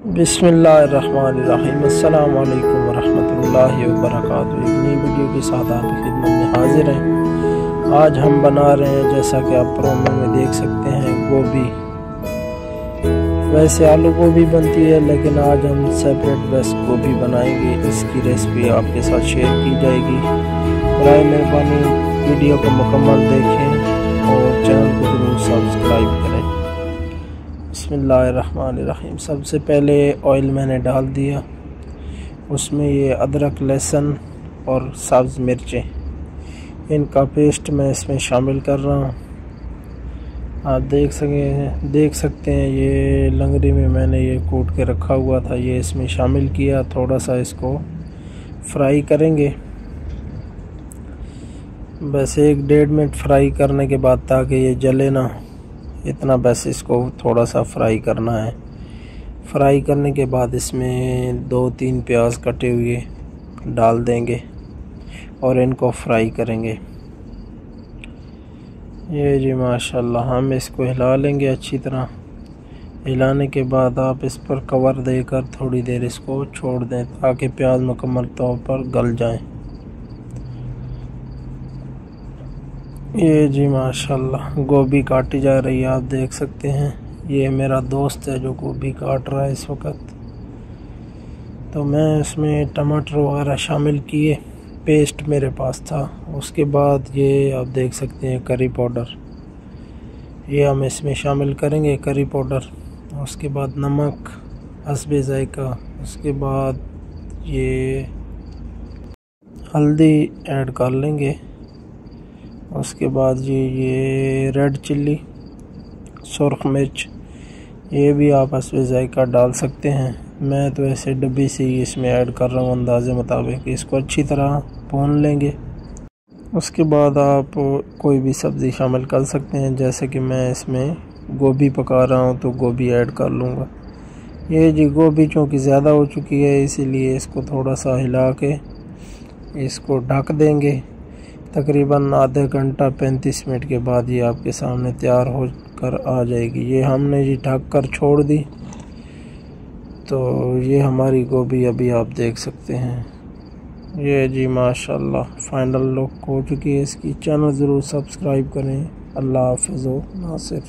बिसमीम अल्लाम वरहमतुल्लाहि वबरकातुहू। एक नई वीडियो के साथ आपकी खिदमत में हाजिर हैं। आज हम बना रहे हैं, जैसा कि आप प्रोमो में देख सकते हैं, गोभी। वैसे आलू गोभी बनती है, लेकिन आज हम सेपरेट बस गोभी बनाएँगे। इसकी रेसिपी आपके साथ शेयर की जाएगी। बर मेहरबानी वीडियो को मुकम्मल देखें और चैनल को ज़रूर सब्सक्राइब करें। बसमीम सबसे पहले ऑयल मैंने डाल दिया। उसमें ये अदरक, लहसुन और सब्ज़ मिर्चें। इनका पेस्ट मैं इसमें शामिल कर रहा हूँ। आप देख सकें देख सकते हैं, ये लंगड़ी में मैंने ये कूट के रखा हुआ था। ये इसमें शामिल किया थोड़ा सा इसको फ्राई करेंगे। बस एक डेढ़ मिनट फ्राई करने के बाद ताकि ये जले ना इतना बस इसको थोड़ा सा फ्राई करना है। फ्राई करने के बाद इसमें दो तीन प्याज कटे हुए डाल देंगे और इनको फ्राई करेंगे। ये जी माशाल्लाह, हम इसको हिला लेंगे अच्छी तरह। हिलाने के बाद आप इस पर कवर देकर थोड़ी देर इसको छोड़ दें ताकि प्याज मुकम्मल तौर पर गल जाएँ। ये जी माशाल्लाह, गोभी काटी जा रही है, आप देख सकते हैं। ये मेरा दोस्त है जो गोभी काट रहा है इस वक्त। तो मैं इसमें टमाटर वगैरह शामिल किए, पेस्ट मेरे पास था। उसके बाद ये आप देख सकते हैं करी पाउडर। ये हम इसमें शामिल करेंगे करी पाउडर। उसके बाद नमक, हसब ज़ायका। उसके बाद ये हल्दी ऐड कर लेंगे। उसके बाद जी ये रेड चिल्ली, सुरख मिर्च, ये भी आप इसमें जायका डाल सकते हैं। मैं तो ऐसे डब्बी से ही इसमें ऐड कर रहा हूँ अंदाजे मुताबिक। इसको अच्छी तरह भून लेंगे। उसके बाद आप कोई भी सब्ज़ी शामिल कर सकते हैं। जैसे कि मैं इसमें गोभी पका रहा हूँ तो गोभी ऐड कर लूँगा। ये जी गोभी चूँकि ज़्यादा हो चुकी है, इसीलिए इसको थोड़ा सा हिला के इसको ढक देंगे। तकरीबन आधे घंटा पैंतीस मिनट के बाद ये आपके सामने तैयार हो कर आ जाएगी। ये हमने जी ढक कर छोड़ दी। तो ये हमारी गोभी अभी आप देख सकते हैं। ये जी माशाल्लाह फाइनल लुक हो चुकी है इसकी। चैनल ज़रूर सब्सक्राइब करें। अल्लाह हाफिज़ नासिर।